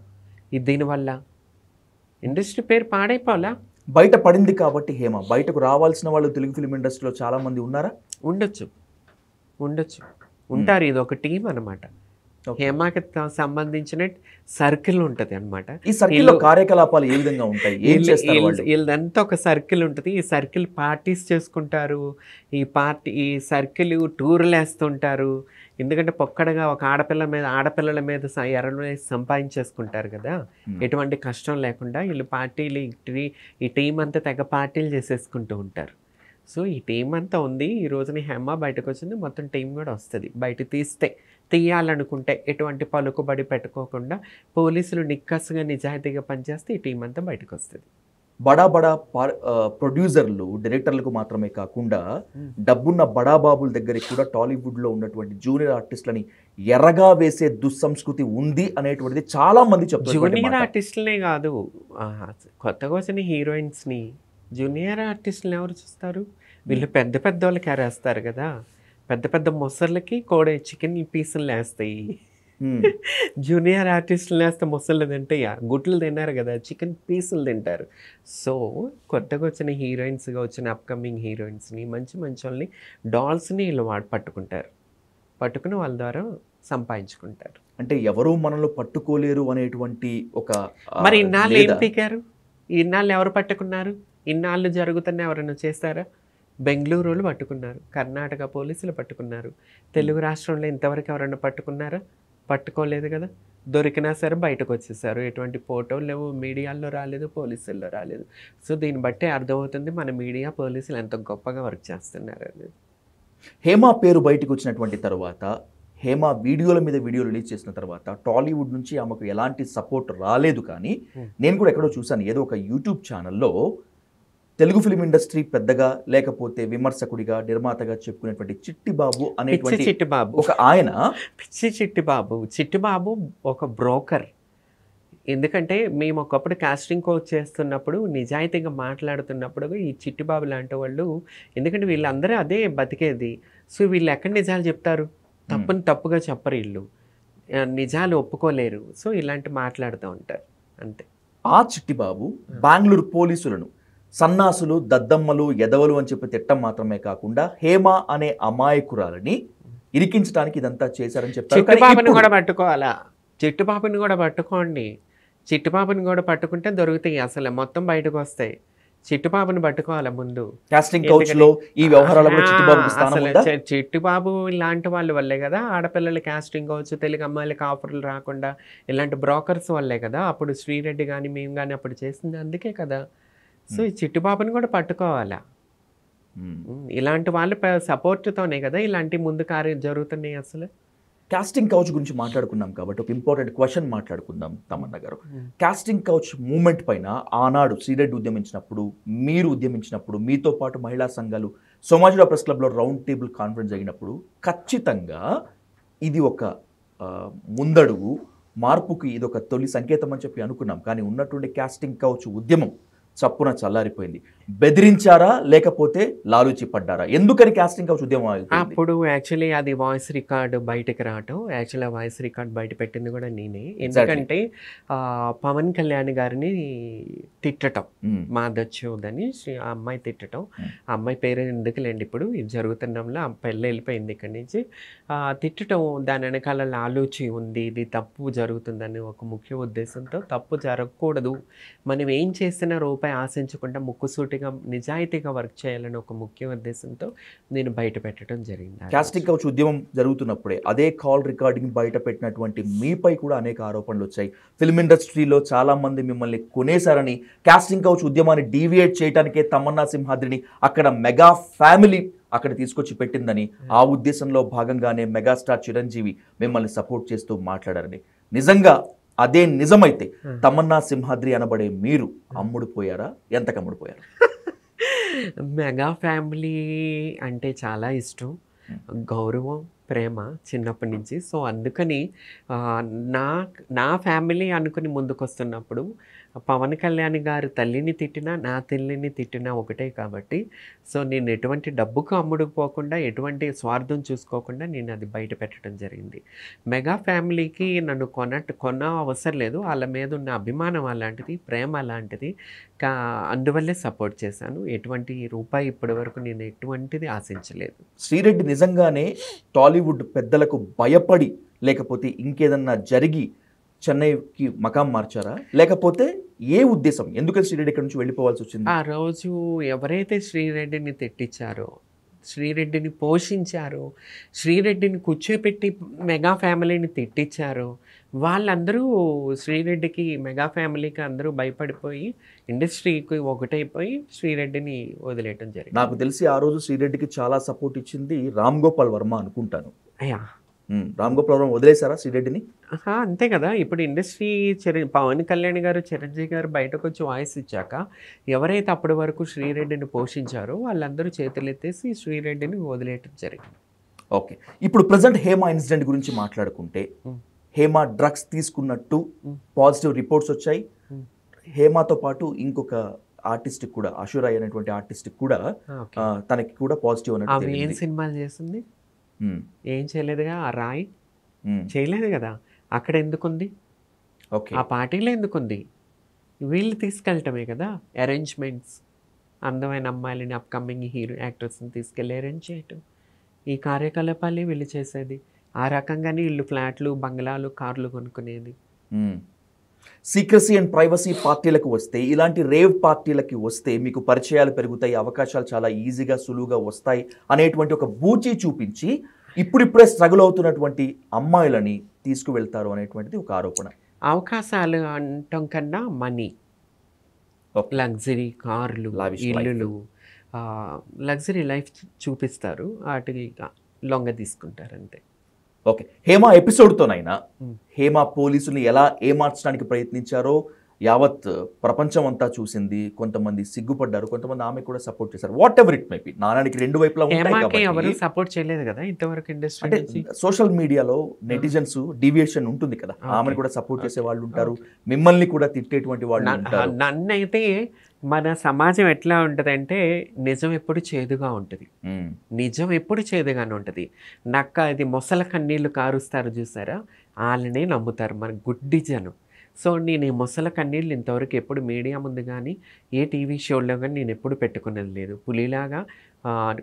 ఇది దీనివల్ల ఇండస్ట్రీ పేరు పాడైపోవాలా? బయట పడింది కాబట్టి హేమ. బయటకు రావాల్సిన వాళ్ళు తెలుగు ఫిలిం ఇండస్ట్రీలో చాలా మంది ఉన్నారా? ఉండొచ్చు. ఉండొచ్చు. ఉంటారు ఇది ఒక టీం అనమాట. హేమకి సంబంధించిన సర్కిల్ ఉంటుంది అనమాట ఈ కార్యకలాపాలు ఏ విధంగా ఉంటాయి? వీళ్ళదంతా ఒక సర్కిల్ ఉంటుంది. ఈ సర్కిల్ పార్టీస్ చేసుకుంటారు. ఈ పార్టీ ఈ సర్కిల్ టూర్లు వేస్తుంటారు. ఎందుకంటే పొక్కడగా ఒక ఆడపిల్ల మీద ఆడపిల్లల మీద ఎర్రలు వేసి సంపాదించేసుకుంటారు కదా. ఎటువంటి కష్టం లేకుండా వీళ్ళు పార్టీలు ఈ టీం అంతా తెగ పార్టీలు చేసేసుకుంటూ ఉంటారు. సో ఈ టీం అంతా ఉంది. ఈ రోజున హెమ్మ బయటకు వచ్చింది మొత్తం టీం కూడా వస్తుంది. బయట తీస్తే తీయాలనుకుంటే ఎటువంటి పలుకుబడి పెట్టుకోకుండా పోలీసులు నిక్కసుగా నిజాయితీగా పనిచేస్తే ఈ టీం అంతా బయటకు వస్తుంది బడా బడా ప్రొడ్యూసర్లు డైరెక్టర్లకు మాత్రమే కాకుండా. డబ్బున్న బడా బాబుల దగ్గరికి కూడా టాలీవుడ్లో ఉన్నటువంటి జూనియర్ ఆర్టిస్టులని ఎర్రగా వేసే దుస్సంస్కృతి ఉంది అనేటువంటిది చాలా మంది చెప్తున్నారు జూనియర్ ఆర్టిస్టులనే కాదు. కొత్తగా వచ్చిన హీరోయిన్స్ని జూనియర్ ఆర్టిస్టులు ఎవరు చూస్తారు? వీళ్ళు పెద్ద పెద్ద వాళ్ళకి వేస్తారు కదా. పెద్ద పెద్ద మొసళ్ళకి కోడే చికెన్ పీసులు వేస్తాయి జూనియర్ ఆర్టిస్టులు వేస్తే మొసళ్ళు తింటాయి? గుడ్లు తిన్నారు కదా చికెన్ పీసులు తింటారు. సో కొత్తగా వచ్చిన హీరోయిన్స్గా వచ్చిన అప్కమింగ్ హీరోయిన్స్ని మంచి మంచి వాళ్ళని డాల్స్ని వీళ్ళు వాడు పట్టుకుంటారు. పట్టుకుని వాళ్ళ ద్వారా సంపాదించుకుంటారు. అంటే ఎవరు మనల్ని పట్టుకోలేరు అనేటువంటి ఒక మరి ఇన్నాళ్ళు ఏం? పీకారు? ఇన్నాళ్ళు ఎవరు పట్టుకున్నారు? ఇన్నాళ్ళు జరుగుతున్న ఎవరైనా చేస్తారా? బెంగళూరు వాళ్ళు పట్టుకున్నారు కర్ణాటక పోలీసులు పట్టుకున్నారు తెలుగు రాష్ట్రంలో ఇంతవరకు ఎవరైనా పట్టుకున్నారా? పట్టుకోలేదు కదా. దొరికినా సరే బయటకు వచ్చేసారు. ఎటువంటి ఫోటోలు లేవు మీడియాల్లో రాలేదు పోలీసుల్లో రాలేదు. సో దీన్ని బట్టి అర్థమవుతుంది మన మీడియా పోలీసులు ఎంత గొప్పగా వర్క్ చేస్తున్నారు అనేది. హేమ పేరు బయటకు వచ్చినటువంటి తర్వాత హేమ వీడియోల మీద వీడియో రిలీజ్ చేసిన తర్వాత టాలీవుడ్ నుంచి ఆమెకు ఎలాంటి సపోర్ట్ రాలేదు కానీ. నేను కూడా ఎక్కడో చూశాను. ఏదో ఒక యూట్యూబ్ ఛానల్లో తెలుగు ఫిలిం ఇండస్ట్రీ పెద్దగా లేకపోతే విమర్శకుడిగా నిర్మాతగా చెప్పుకునేటువంటి చిట్టి బాబు పిచ్చి అనేటువంటి చిట్టి బాబు ఒక ఆయన. పిచ్చి చిట్టిబాబు. చిట్టిబాబు ఒక బ్రోకర్. ఎందుకంటే మేము ఒకప్పుడు కాస్టింగ్ కోచ్ చేస్తున్నప్పుడు నిజాయితీగా మాట్లాడుతున్నప్పుడు ఈ చిట్టిబాబు లాంటి వాళ్ళు ఎందుకంటే వీళ్ళందరూ అదే బతికేది. సో వీళ్ళు ఎక్కడ నిజాలు చెప్తారు? తప్పుని తప్పుగా చెప్పరు వీళ్ళు. నిజాలు ఒప్పుకోలేరు. సో ఇలాంటి మాట్లాడుతూ ఉంటారు. అంతే. ఆ చిట్టి బాబు బెంగళూరు పోలీసులను సన్నాసులు దద్దమ్మలు ఎదవలు అని చెప్పి తిట్టం మాత్రమే కాకుండా హేమ అనే అమాయకురాలని ఇరికించడానికి ఇదంతా చేశారని ఇప్పుడు- కూడా పట్టుకోవాలా? చిట్టుబాబుని కూడా పట్టుకోండి. చిట్టుబాబుని కూడా పట్టుకుంటే దొరుకుతాయి అసలు మొత్తం బయటకు వస్తాయి. చిట్టుబాబుని పట్టుకోవాలా ముందు? కాస్టింగ్ కౌచ్లో ఈ వ్యవహారాలు చిట్టుబాబు ఇలాంటి వాళ్ళ వల్లే కదా. ఆడపిల్లలు కాస్టింగ్ కావచ్చు తెలుగు అమ్మాయిలకి ఆఫర్లు రాకుండా ఇలాంటి బ్రోకర్స్ వల్లే కదా. అప్పుడు శ్రీరెడ్డి కానీ మేము కానీ అప్పుడు చేసింది అందుకే కదా. సో ఈ చిట్టుబాబుని కూడా పట్టుకోవాలా? ఇలాంటి వాళ్ళ సపోర్ట్తోనే కదా ఇలాంటి ముందు కార్యం జరుగుతున్నాయి అసలు? కాస్టింగ్ కౌచ్ గురించి మాట్లాడుకున్నాం కాబట్టి ఒక ఇంపార్టెంట్ క్వశ్చన్ మాట్లాడుకుందాం తమన్న గారు. కాస్టింగ్ కౌచ్ మూమెంట్ పైన ఆనాడు శ్రీరెడ్డి ఉద్యమించినప్పుడు మీరు ఉద్యమించినప్పుడు మీతో పాటు మహిళా సంఘాలు సోమాజిరావు ప్రెస్ క్లబ్లో రౌండ్ టేబుల్ కాన్ఫరెన్స్ జరిగినప్పుడు ఖచ్చితంగా ఇది ఒక ముందడుగు మార్పుకి ఇది ఒక తొలి సంకేతం అని చెప్పి అనుకున్నాం. కానీ ఉన్నటువంటి కాస్టింగ్ కౌచ్ ఉద్యమం చప్పున చల్లారిపోయింది. బెదిరించారా లేకపోతే లాలూచి పడ్డారా ఎందుకని కాస్టింగ్ కౌచ్ ఉద్యమం? అప్పుడు యాక్చువల్లీ అది వాయిస్ రికార్డు బయటకు రావటం. యాక్చువల్లీ వాయిస్ రికార్డ్ బయట పెట్టింది కూడా నేనే. ఎందుకంటే పవన్ కళ్యాణ్ గారిని తిట్టటం. మ్మ్. మాదచ్చోదని ఆ అమ్మాయి తిట్టటం. Hmm. ఆ అమ్మాయి పేరు ఎందుకులేండి ఇప్పుడు? ఇది జరుగుతున్నంలో ఆ పెళ్ళి వెళ్ళిపోయింది ఇక్కడి నుంచి. ఆ, తిట్టటం దాని వెనకాల లాలూచి ఉంది. ఇది తప్పు జరుగుతుందని ఒక ముఖ్య ఉద్దేశంతో తప్పు జరగకూడదు. మనం ఏం చేసినా రూపాయి ఆశించకుండా ముక్కుసూటిగా నిజాయితీగా వర్క్ చేయాలని ఒక ముఖ్య ఉద్దేశంతో నేను బయట పెట్టడం జరిగింది ఆ కాస్టింగ్ కౌచ్ ఉద్యమం జరుగుతున్నప్పుడే అదే కాల్ రికార్డింగ్ బయట పెట్టినటువంటి మీపై కూడా అనేక ఆరోపణలు వచ్చాయి. ఫిల్మ్ ఇండస్ట్రీలో చాలా మంది మిమ్మల్ని కొనేశారని కాస్టింగ్ కౌచ్ ఉద్యమాన్ని డీవియేట్ చేయడానికే తమన్నా సింహాద్రిని అక్కడ మెగా ఫ్యామిలీ అక్కడ తీసుకొచ్చి పెట్టిందని ఆ ఉద్దేశంలో భాగంగానే మెగాస్టార్ చిరంజీవి మిమ్మల్ని సపోర్ట్ చేస్తూ మాట్లాడారని. నిజంగా అదే నిజమైతే. తమన్నా సింహాద్రి అనబడే మీరు అమ్ముడు పోయారా? ఎంతకు అమ్ముడు పోయారు? మెగా ఫ్యామిలీ అంటే చాలా ఇష్టం. గౌరవం ప్రేమ చిన్నప్పటి నుంచి. సో అందుకని నా నా ఫ్యామిలీ అనుకుని ముందుకొస్తున్నప్పుడు పవన్ కళ్యాణ్ గారు తల్లిని తిట్టినా నా తల్లిని తిట్టినా ఒకటే కాబట్టి సో నేను ఎటువంటి డబ్బుకు అమ్ముడుకుపోకుండా ఎటువంటి స్వార్థం చూసుకోకుండా నేను అది బయట పెట్టడం జరిగింది. మెగా ఫ్యామిలీకి నన్ను కొనట్టు కొన్న అవసరం లేదు. వాళ్ళ మీద ఉన్న అభిమానం అలాంటిది ప్రేమ అలాంటిది కా అందువల్లే సపోర్ట్ చేశాను. ఎటువంటి రూపాయి ఇప్పటి వరకు నేను ఎటువంటిది ఆశించలేదు. శ్రీరెడ్డి నిజంగానే టాలీవుడ్ పెద్దలకు భయపడి లేకపోతే ఇంకేదన్నా జరిగి చెన్నైకి మకాం మార్చారా? లేకపోతే ఏ ఉద్దేశం? ఎందుకని శ్రీరెడ్డి ఇక్కడ నుంచి వెళ్ళిపోవాల్సి వచ్చింది? ఆ రోజు ఎవరైతే శ్రీరెడ్డిని తిట్టించారో శ్రీరెడ్డిని పోషించారో శ్రీరెడ్డిని కూర్చోపెట్టి మెగా ఫ్యామిలీని తిట్టించారో వాళ్ళందరూ శ్రీరెడ్డికి మెగా ఫ్యామిలీకి అందరూ భయపడిపోయి ఇండస్ట్రీకి ఒకటైపోయి శ్రీరెడ్డిని వదిలేయటం జరిగింది. నాకు తెలిసి ఆ రోజు శ్రీరెడ్డికి చాలా సపోర్ట్ ఇచ్చింది రామ్ గోపాల్ వర్మ అనుకుంటాను. అయ్యా. రామ్ గోపాల్ వర్మ వదిలేశారా శ్రీరెడ్డిని అంతే కదా ఇప్పుడు ఇండస్ట్రీ చిర పవన్ కళ్యాణ్ గారు చిరంజీవి గారు బయటకు వచ్చి వాయిస్ ఇచ్చాక ఎవరైతే అప్పటి వరకు శ్రీరెడ్డిని పోషించారో వాళ్ళందరూ చేతులెత్తేసి శ్రీరెడ్డిని వదిలేయటం జరిగింది ఓకే ఇప్పుడు ప్రజెంట్ హేమ ఇన్సిడెంట్ గురించి మాట్లాడుకుంటే. హేమ డ్రగ్స్ తీసుకున్నట్టు. పాజిటివ్ రిపోర్ట్స్ వచ్చాయి. హేమతో పాటు ఇంకొక ఆర్టిస్ట్ కూడా అషురాయ్ అనేటువంటి ఆర్టిస్ట్ కూడా తనకి కూడా పాజిటివ్ అన్నట్టు. సినిమాలు చేస్తుంది ఏం చేయలేదుగా? ఆ రాయ్? చేయలేదు కదా? అక్కడ ఎందుకుంది? ఓకే. ఆ పార్టీలో ఎందుకుంది? వీళ్ళు తీసుకెళ్ళటమే కదా? అరేంజ్మెంట్స్ అందమైన అమ్మాయిలని అప్కమింగ్ హీరో యాక్టర్స్ని తీసుకెళ్ళి అరేంజ్ చేయటం. ఈ కార్యకలాపాలే వీళ్ళు చేసేది. ఆ రకంగానే వీళ్ళు ఫ్లాట్లు బంగ్లాలు కార్లు కొనుక్కునేది. సీక్రసీ అండ్ ప్రైవసీ పార్టీలకు వస్తే ఇలాంటి రేవ్ పార్టీలకి వస్తే మీకు పరిచయాలు పెరుగుతాయి అవకాశాలు చాలా ఈజీగా సులువుగా వస్తాయి అనేటువంటి ఒక బూచి చూపించి ఇప్పుడిప్పుడే స్ట్రగుల్ అవుతున్నటువంటి అమ్మాయిలని తీసుకువెళ్తారు అనేటువంటిది ఒక ఆరోపణ అవకాశాలు అంటాం కన్నా మనీ. లగ్జరీ కార్లు. ఇల్లులు లగ్జరీ లైఫ్ చూపిస్తారు వాటికి లొంగ తీసుకుంటారు అంతే ఓకే హేమ ఎపిసోడ్తోనైనా. హేమ పోలీసుల్ని ఎలా ఏమార్చడానికి ప్రయత్నించారో యావత్ ప్రపంచం అంతా చూసింది కొంతమంది సిగ్గుపడ్డారు కొంతమంది ఆమె కూడా సపోర్ట్ చేశారు. వాట్ ఎవర్ ఇట్ మేబీ నానానికి రెండు వైపులా ఎవరు సపోర్ట్ చేయలేదు కదా ఇంతవరకు ఇండస్ట్రీ అంటే సోషల్ మీడియాలో నెటిజన్స్ డీవియేషన్ ఉంటుంది కదా. ఆమెను కూడా సపోర్ట్ చేసే వాళ్ళు ఉంటారు మిమ్మల్ని కూడా తిట్టేటువంటి వాళ్ళు నన్నైతే మన సమాజం ఎట్లా ఉంటుందంటే నిజం ఎప్పుడు చేదుగా ఉంటుంది. నిజం ఎప్పుడు చేదుగానే ఉంటుంది. నక్క ఇది మొసల కన్నీళ్ళు కారుస్తారు చూసారా? వాళ్ళనే నమ్ముతారు. మన గుడ్డి జనం. సో నేను ఈ మొసల కన్నీళ్ళు ఇంతవరకు ఎప్పుడు మీడియా ముందు కానీ ఏ టీవీ షోలో కానీ నేను ఎప్పుడు పెట్టుకున్నది లేదు. పులిలాగా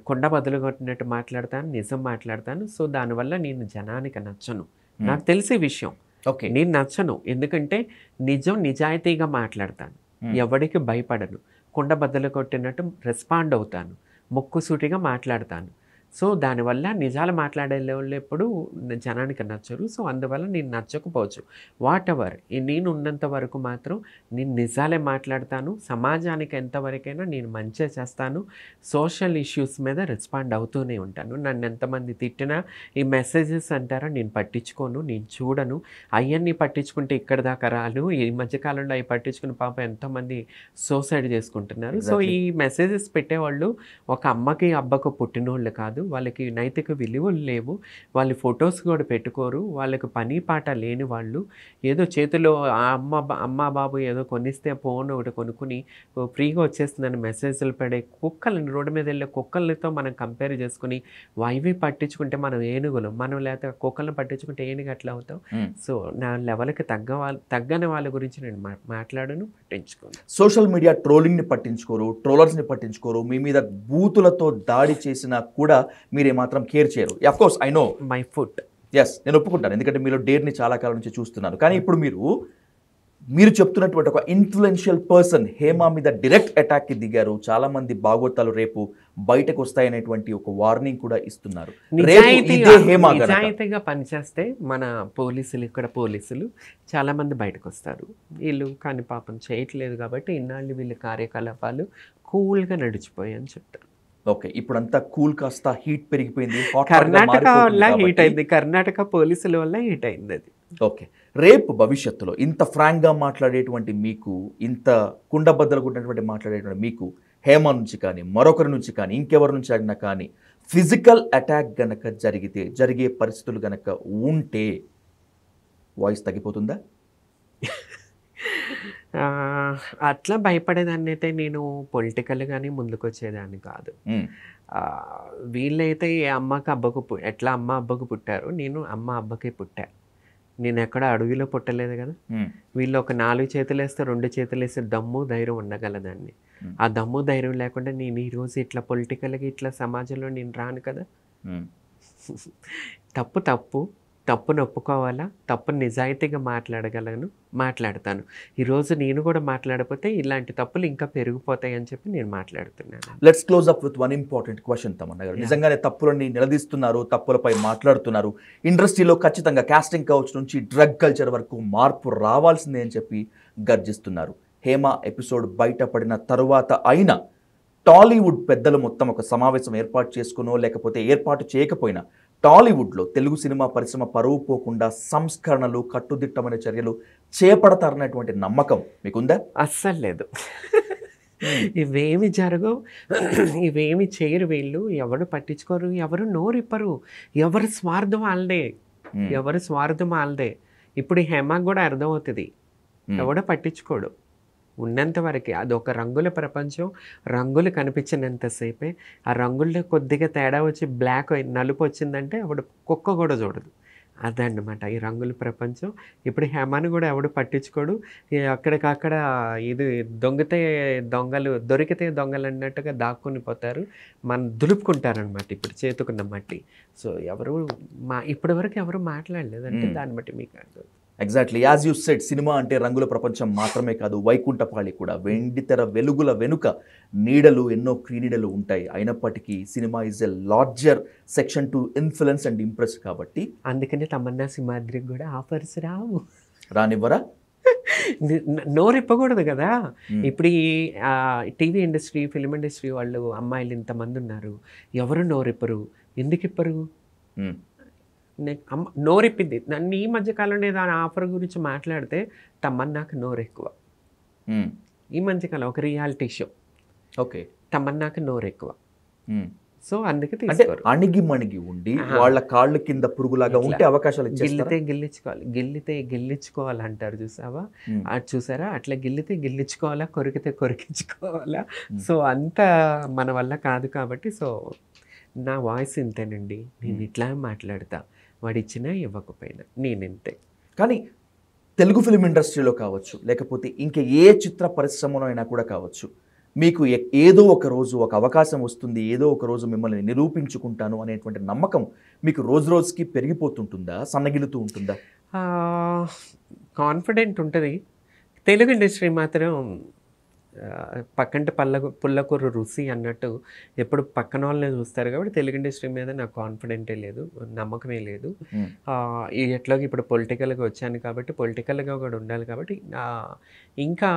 కొండ బదులు కొట్టినట్టు మాట్లాడతాను నిజం మాట్లాడతాను. సో దానివల్ల నేను జనానికి నచ్చను. నాకు తెలిసే విషయం. ఓకే. నేను నచ్చను. ఎందుకంటే నిజం నిజాయితీగా మాట్లాడతాను. ఎవరికి భయపడను. కుండ బద్దలు కొట్టినట్టు రెస్పాండ్ అవుతాను. ముక్కుసూటిగా మాట్లాడతాను. సో దానివల్ల నిజాలు మాట్లాడే వాళ్ళు ఎప్పుడు జనానికి నచ్చరు. సో అందువల్ల నేను నచ్చకపోవచ్చు. వాట్ ఎవర్ నేను ఉన్నంత వరకు మాత్రం నేను నిజాలే మాట్లాడతాను. సమాజానికి ఎంతవరకైనా నేను మంచిగా చేస్తాను. సోషల్ ఇష్యూస్ మీద రెస్పాండ్ అవుతూనే ఉంటాను. నన్ను ఎంతమంది తిట్టినా ఈ మెసేజెస్ అంటారా నేను పట్టించుకోను నేను చూడను. అవన్నీ పట్టించుకుంటే ఇక్కడ దాకా రాను. ఈ మధ్యకాలంలో అవి పట్టించుకుని పాప ఎంతోమంది సూసైడ్ చేసుకుంటున్నారు. సో. ఈ మెసేజెస్ పెట్టేవాళ్ళు ఒక అమ్మకి అబ్బకు పుట్టినోళ్ళు కాదు. వాళ్ళకి నైతిక విలువలు లేవు. వాళ్ళ ఫొటోస్ కూడా పెట్టుకోరు. వాళ్ళకి పని పాట లేని వాళ్ళు ఏదో చేతిలో అమ్మ అమ్మ బాబు ఏదో కొనిస్తే ఫోన్ ఒకటి కొనుక్కుని ఫ్రీగా వచ్చేస్తుందని మెసేజ్లు పడే కుక్కలను రోడ్డు మీద వెళ్ళే కుక్కలతో మనం కంపేర్ చేసుకుని వైవి పట్టించుకుంటే మనం ఏనుగులు. మనం లేకపోతే కుక్కలను పట్టించుకుంటే ఏనుగు ఎట్లా అవుతాం. సో నా లెవెల్కి తగ్గ వాళ్ళ తగ్గని వాళ్ళ గురించి నేను మాట్లాడను పట్టించుకోను. సోషల్ మీడియా ట్రోలింగ్ని పట్టించుకోరు ట్రోలర్స్ని పట్టించుకోరు. మీ మీద బూతులతో దాడి చేసినా కూడా మీరు ఏమాత్రం కేర్ చేయరు. Of course I know my food yes నేను ఒప్పుకుంటాను. ఎందుకంటే మీలో డేర్ని చాలా కాలం నుంచి చూస్తున్నాను. కానీ ఇప్పుడు మీరు మీరు చెప్తున్నటువంటి ఒక ఇన్ఫ్లుయెన్షియల్ పర్సన్ హేమ మీద డైరెక్ట్ అటాక్కి దిగారు. చాలా మంది బాగోతాలు రేపు బయటకు వస్తాయనేటువంటి ఒక వార్నింగ్ కూడా ఇస్తున్నారు. నిజాయితీగా పనిచేస్తే మన పోలీసులు ఇక్కడ పోలీసులు చాలా మంది బయటకు వస్తారు. వీళ్ళు కానీ పాపం చేయట్లేదు కాబట్టి ఇన్నాళ్ళు వీళ్ళ కార్యకలాపాలు కూల్గా నడిచిపోయాయని చెప్తారు. ఓకే ఇప్పుడంతా కూల్ కాస్త హీట్ పెరిగిపోయింది కర్ణాటక వల్ల హీట్ అయింది కర్ణాటక పోలీసుల వల్ల హీట్ అయింది అది. ఓకే రేపు భవిష్యత్తులో ఇంత ఫ్రాంక్గా మాట్లాడేటువంటి మీకు ఇంత కుండబద్దలు కొట్టినటువంటి మాట్లాడేటువంటి మీకు హేమ నుంచి కానీ మరొకరి నుంచి కానీ ఇంకెవరి నుంచి అయినా కానీ ఫిజికల్ అటాక్ గనక జరిగితే జరిగే పరిస్థితులు గనక ఉంటే వాయిస్ తగ్గిపోతుందా? అట్లా భయపడేదాన్ని అయితే నేను పొలిటికల్ కానీ ముందుకు వచ్చేదాన్ని కాదు వీళ్ళైతే ఏ అమ్మకి అబ్బకు పు- ఎట్లా అమ్మ అబ్బకు పుట్టారు నేను అమ్మ అబ్బకి పుట్టా. నేను ఎక్కడ అడవిలో పుట్టలేదు కదా. వీళ్ళు ఒక నాలుగు చేతులు వేస్తే రెండు చేతులు వేస్తే దమ్ము ధైర్యం ఉండగలదాన్ని. ఆ దమ్ము ధైర్యం లేకుండా నేను ఈరోజు ఇట్లా పొలిటికల్గా ఇట్లా సమాజంలో నేను రాను కదా. తప్పు తప్పు. తప్పును ఒప్పుకోవాలా? తప్పు నిజాయితీగా మాట్లాడగలను? మాట్లాడతాను. ఈరోజు నేను కూడా మాట్లాడకపోతే ఇలాంటి తప్పులు ఇంకా పెరిగిపోతాయి అని చెప్పి నేను మాట్లాడుతున్నాను. Let's close up with one important question Tamanna garu. నిజంగానే తప్పులని నిలదీస్తున్నారు తప్పులపై మాట్లాడుతున్నారు. ఇండస్ట్రీలో ఖచ్చితంగా కాస్టింగ్ కౌచ్ నుంచి డ్రగ్ కల్చర్ వరకు మార్పు రావాల్సిందే అని చెప్పి గర్జిస్తున్నారు. హేమ ఎపిసోడ్ బయటపడిన తరువాత అయినా టాలీవుడ్ పెద్దలు మొత్తం ఒక సమావేశం ఏర్పాటు చేసుకునో లేకపోతే ఏర్పాటు చేయకపోయినా టాలీవుడ్లో తెలుగు సినిమా పరిశ్రమ పరువు పోకుండా సంస్కరణలు కట్టుదిట్టమైన చర్యలు చేపడతారనేటువంటి నమ్మకం మీకుందా? అస్సలు లేదు. ఇవేమి జరగవు. ఇవేమి చేయరు వీళ్ళు. ఎవరు పట్టించుకోరు ఎవరు నోరిప్పరు. ఎవరు స్వార్థం వాళ్ళదే. ఎవరు స్వార్థం వాళ్ళదే. ఇప్పుడు హేమకు కూడా అర్థమవుతుంది. ఎవడో పట్టించుకోడు. ఉన్నంత వరకే అది ఒక రంగుల ప్రపంచం రంగులు కనిపించినంతసేపే ఆ రంగుల్లో కొద్దిగా తేడా వచ్చి బ్లాక్ నలుపు వచ్చిందంటే ఆవిడ కుక్క కూడా చూడదు. అదన్నమాట. ఈ రంగుల ప్రపంచం. ఇప్పుడు హేమాని కూడా ఎవడు పట్టించుకోడు. అక్కడికక్కడ ఇది దొంగతే దొంగలు దొరికితే దొంగలు అన్నట్టుగా దాక్కుని పోతారు. మన దులుపుకుంటారనమాట ఇప్పుడు చేతుకున్న మట్టి. సో ఎవరు మా ఇప్పటి వరకు ఎవరు మాట్లాడలేదు. అంటే Hmm. దాన్ని బట్టి మీకు అర్థం exactly as you said cinema అంటే రంగుల ప్రపంచం మాత్రమే కాదు వైకుంఠపాళి కూడా. వెండి తెర వెలుగుల వెనుక నీడలు ఎన్నో క్రీనీడలు ఉంటాయి. అయినప్పటికీ cinema is a larger section to influence and impress కాబట్టి. అందుకనే తమన్నా సింహాద్రికి కూడా ఆఫర్స్ రావు. రానివ్వరా? నోరిప్పకూడదు కదా. Hmm. ఇప్పుడు ఈ టీవీ ఇండస్ట్రీ ఫిల్మ్ ఇండస్ట్రీ వాళ్ళు అమ్మాయిలు ఇంతమంది ఉన్నారు. ఎవరు నోరిప్పరు ఎందుకు ఇప్పరు? Hmm. అమ్మ నోరిప్పింది నన్ను ఈ మధ్య కాలంలో దాని ఆఫర్ గురించి మాట్లాడితే తమన్నాకు నోరు ఎక్కువ Hmm. ఈ మధ్యకాలం ఒక రియాలిటీ షో ఓకే తమన్నాకు నోరు ఎక్కువ Hmm. సో అందుకే అంటే తీసుకోరు అణిగి మణిగి ఉండి. వాళ్ళ కాళ్ళు కింద పురుగులాగా. ఉంటే అవకాశాలు గిల్లితే గిల్లించుకోవాలి గిల్లితే గిల్లించుకోవాలి అంటారు చూసావా. అది చూసారా అట్లా గిల్లితే గిల్లించుకోవాలా కొరికితే కొరికించుకోవాలా. సో అంత మన వల్ల కాదు కాబట్టి సో నా వాయిస్ ఇంతేనండి నేను. ఇట్లా మాట్లాడతా వాడు ఇచ్చినా ఇవ్వకపోయినా నేను ఇంతే కానీ తెలుగు ఫిలిం ఇండస్ట్రీలో కావచ్చు లేకపోతే ఇంకా ఏ చిత్ర పరిశ్రమలో అయినా కూడా కావచ్చు మీకు ఏదో ఒక రోజు ఒక అవకాశం వస్తుంది ఏదో ఒక రోజు మిమ్మల్ని నిరూపించుకుంటాను అనేటువంటి నమ్మకం మీకు రోజు రోజుకి పెరిగిపోతుంటుందా సన్నగిలుతూ ఉంటుందా? కాన్ఫిడెంట్ ఉంటుంది. తెలుగు ఇండస్ట్రీ మాత్రం పక్కంటి పల్ల పుల్లకూర రుచి అన్నట్టు ఎప్పుడు పక్కన వాళ్ళనే చూస్తారు కాబట్టి తెలుగు ఇండస్ట్రీ మీద నాకు కాన్ఫిడెంటే లేదు నమ్మకమే లేదు ఎట్లాగో ఇప్పుడు పొలిటికల్గా వచ్చాను కాబట్టి పొలిటికల్గా కూడా ఉండాలి కాబట్టి ఇంకా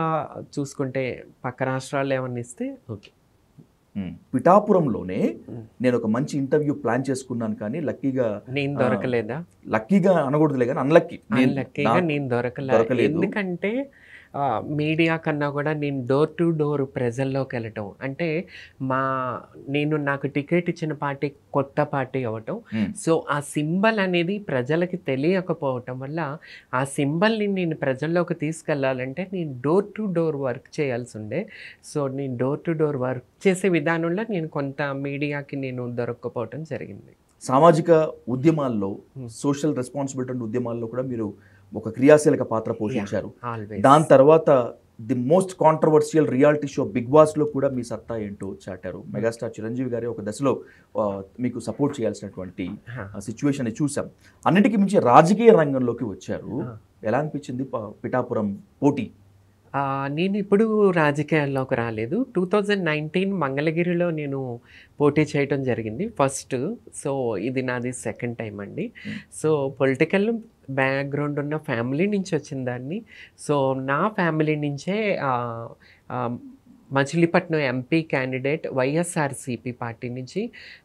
చూసుకుంటే పక్క రాష్ట్రాల్లో ఏమన్నా ఇస్తే ఓకే. పిఠాపురంలోనే. నేను ఒక మంచి ఇంటర్వ్యూ ప్లాన్ చేసుకున్నాను కానీ లక్కీగా నేను దొరకలేదా లక్కీగా అనకూడదులే కానీ అన్లక్కీ లక్కీగా నేను దొరకలే దొరకలేదు. ఎందుకంటే మీడియా కన్నా కూడా నేను డోర్ టు డోర్ ప్రజల్లోకి వెళ్ళటం అంటే మా నేను నాకు టికెట్ ఇచ్చిన పార్టీ కొత్త పార్టీ అవ్వటం. సో ఆ సింబల్ అనేది ప్రజలకి తెలియకపోవటం వల్ల ఆ సింబల్ని నేను ప్రజల్లోకి తీసుకెళ్ళాలంటే నేను డోర్ టు డోర్ వర్క్ చేయాల్సి ఉండే. సో నేను డోర్ టు డోర్ వర్క్ చేసే విధానంలో నేను కొంత మీడియాకి నేను దొరకకపోవటం జరిగింది. సామాజిక ఉద్యమాల్లో. సోషల్ రెస్పాన్సిబిలిటీ ఉద్యమాల్లో కూడా మీరు ఒక క్రియాశీలక పాత్ర పోషించారు. దాని తర్వాత the most controversial reality show big బాస్లో కూడా మీ సత్తా ఏంటో చాటారు. మెగాస్టార్ చిరంజీవి గారి ఒక దశలో మీకు సపోర్ట్ చేయాల్సినటువంటి సిచ్యువేషన్ చూసాం అన్నిటికీ మించి రాజకీయ రంగంలోకి వచ్చారు. ఎలా అనిపించింది పిఠాపురం పోటీ? నేను ఇప్పుడు రాజకీయాల్లోకి రాలేదు. టూ థౌజండ్ నైన్టీన్ మంగళగిరిలో నేను పోటీ చేయడం జరిగింది ఫస్ట్. సో ఇది నాది సెకండ్ టైం అండి. Hmm. సో పొలిటికల్ బ్యాక్గ్రౌండ్ ఉన్న ఫ్యామిలీ నుంచి వచ్చిన దాన్ని. సో నా ఫ్యామిలీ నుంచే Machilipatnam MP candidate YSRCP party నుంచి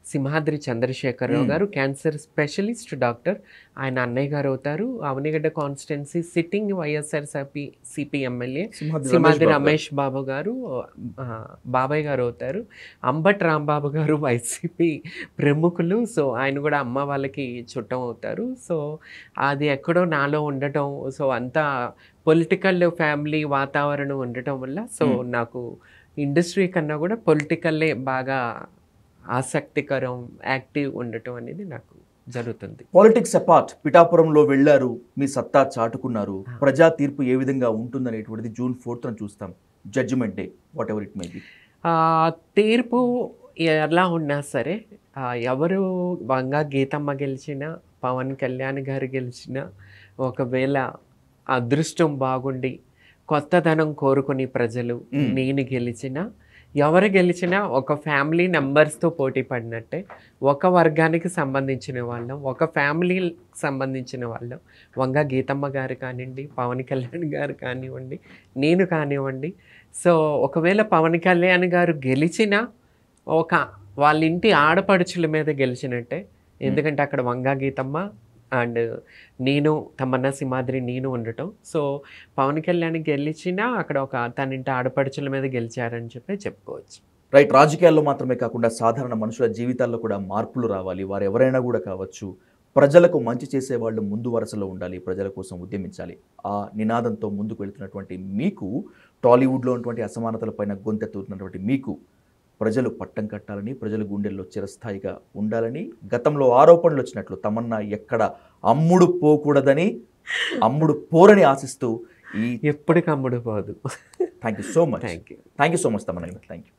Simhadri Chandrasekhararao Hmm. Garu cancer specialist doctor. ఆయన అన్నయ్య గారు అవుతారు. Avanigadda constituency sitting YSRCP CP MLA Simhadri Ramesh Babu. Garu బాబాయ్ గారు అవుతారు. అంబట్ రాంబాబు గారు వైసీపీ ప్రముఖులు. సో ఆయన కూడా అమ్మ వాళ్ళకి చుట్టం అవుతారు. సో అది ఎక్కడో నాలో ఉండటం. సో అంతా పొలిటికల్ ఫ్యామిలీ వాతావరణం ఉండటం వల్ల సో Hmm. నాకు ఇండస్ట్రీ కన్నా కూడా పొలిటికల్లే బాగా ఆసక్తికరం యాక్టివ్ ఉండటం అనేది నాకు జరుగుతుంది పాలిటిక్స్ అపార్ట్ పిఠాపురంలో వెళ్ళారు మీ సత్తా చాటుకున్నారు. ప్రజా తీర్పు ఏ విధంగా ఉంటుందనేటువంటిది జూన్ ఫోర్త్ చూస్తాం judgement day whatever it may be తీర్పు ఎలా ఉన్నా సరే ఎవరు వంగా గీతమ్మ గెలిచినా పవన్ కళ్యాణ్ గారు గెలిచినా ఒకవేళ అదృష్టం బాగుండి కొత్తదనం కోరుకుని ప్రజలు. నేను గెలిచినా ఎవరు గెలిచినా ఒక ఫ్యామిలీ మెంబర్స్తో పోటీ పడినట్టే ఒక వర్గానికి సంబంధించిన వాళ్ళం ఒక ఫ్యామిలీకి సంబంధించిన వాళ్ళం. వంగ గీతమ్మ గారు కానివ్వండి పవన్ కళ్యాణ్ గారు కానివ్వండి నేను కానివ్వండి. సో ఒకవేళ పవన్ కళ్యాణ్ గారు గెలిచినా ఒక వాళ్ళ ఇంటి ఆడపడుచుల మీద గెలిచినట్టే. ఎందుకంటే అక్కడ వంగా గీతమ్మ అండ్ నేను తమన్నా మాదిరి నేను ఉండటం. సో పవన్ కళ్యాణ్ గెలిచినా అక్కడ ఒక తన ఇంటి ఆడపడుచుల మీద గెలిచారని చెప్పి చెప్పుకోవచ్చు. రైట్. రాజకీయాల్లో మాత్రమే కాకుండా సాధారణ మనుషుల జీవితాల్లో కూడా మార్పులు రావాలి. వారు ఎవరైనా కూడా కావచ్చు. ప్రజలకు మంచి చేసే వాళ్ళు ముందు వరుసలో ఉండాలి. ప్రజల కోసం ఉద్యమించాలి. ఆ నినాదంతో ముందుకు వెళుతున్నటువంటి మీకు టాలీవుడ్లో ఉన్నటువంటి అసమానతలపైన గొంతెత్తుతున్నటువంటి మీకు ప్రజలు పట్టం కట్టాలని ప్రజల గుండెల్లో చిరస్థాయిగా ఉండాలని గతంలో ఆరోపణలు వచ్చినట్లు తమన్నా ఎక్కడ అమ్ముడు పోకూడదని అమ్ముడు పోరని ఆశిస్తూ ఈ ఎప్పటికమ్ముడు పోదు. Thank you so much thank you thank you so much Tamanna. Thank you